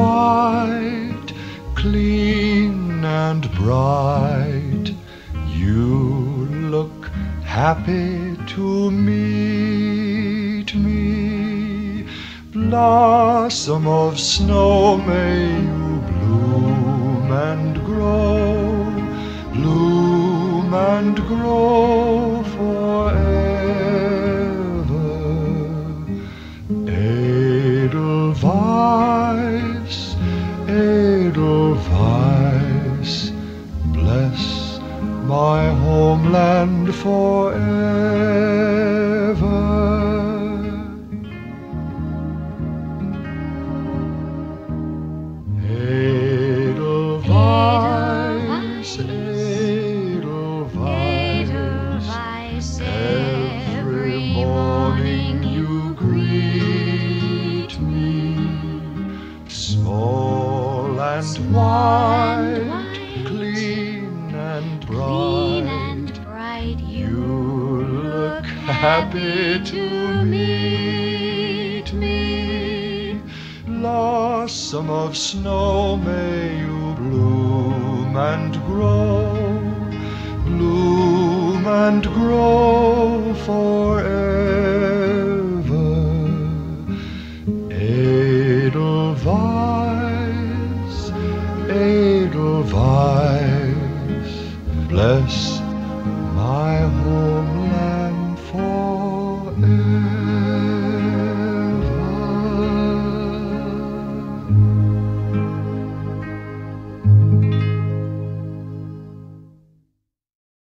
white, clean and bright. You look happy to meet me. Blossom of snow, may you bloom and grow, bloom and grow for Bless my homeland forever. And white, clean and clean bright. and bright, You look happy to meet me. Blossom of snow, may you bloom and grow, bloom and grow forever. Bless my home.